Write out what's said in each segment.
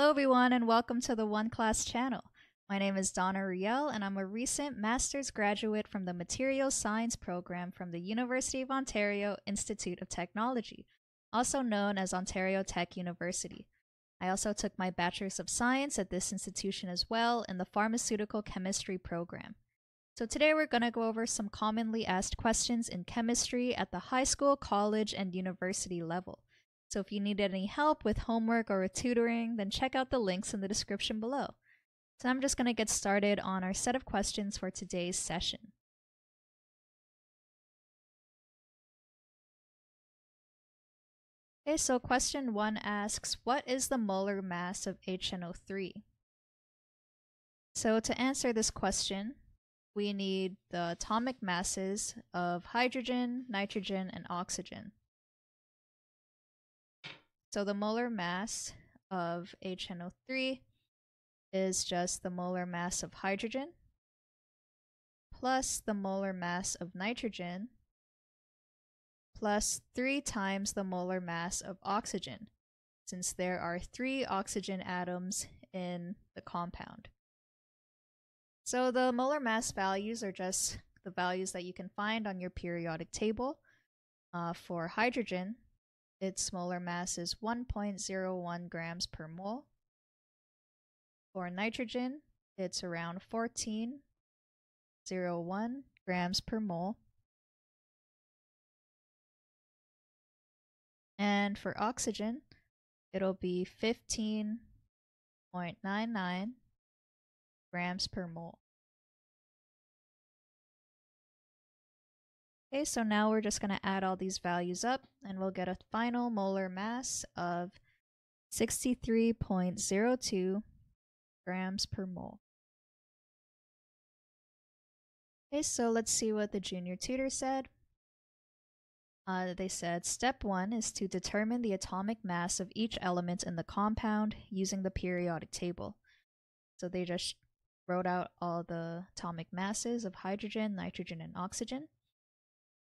Hello everyone and welcome to the OneClass channel. My name is Donna Riel and I'm a recent master's graduate from the Materials Science program from the University of Ontario Institute of Technology, also known as Ontario Tech University. I also took my Bachelor's of Science at this institution as well in the Pharmaceutical Chemistry program. So today we're going to go over some commonly asked questions in chemistry at the high school, college, and university level. So if you need any help with homework or with tutoring, then check out the links in the description below. So I'm just going to get started on our set of questions for today's session. Okay, so question one asks, what is the molar mass of HNO3? So to answer this question, we need the atomic masses of hydrogen, nitrogen, and oxygen. So the molar mass of HNO3 is just the molar mass of hydrogen plus the molar mass of nitrogen plus 3 times the molar mass of oxygen, since there are 3 oxygen atoms in the compound. So the molar mass values are just the values that you can find on your periodic table. Uh, for hydrogen, its molar mass is 1.01 grams per mole. For nitrogen, it's around 14.01 grams per mole. And for oxygen, it'll be 15.99 grams per mole. Okay, so now we're just going to add all these values up and we'll get a final molar mass of 63.02 grams per mole. Okay, so let's see what the Janine tutor said. Uh, they said step one is to determine the atomic mass of each element in the compound using the periodic table. So they just wrote out all the atomic masses of hydrogen, nitrogen, and oxygen.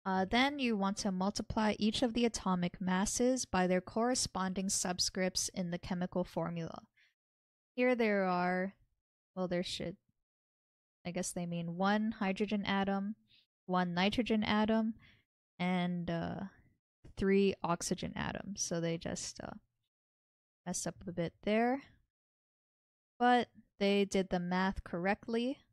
Uh, then you want to multiply each of the atomic masses by their corresponding subscripts in the chemical formula. Here there are, well, there should, I guess they mean one hydrogen atom, one nitrogen atom, and uh, three oxygen atoms. So they just uh, messed up a bit there. But they did the math correctly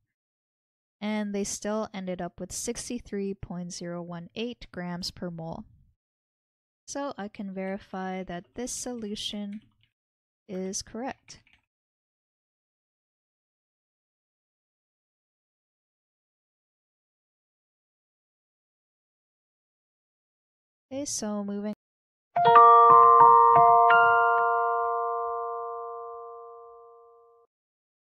and they still ended up with 63.018 grams per mole. So I can verify that this solution is correct. Okay, so moving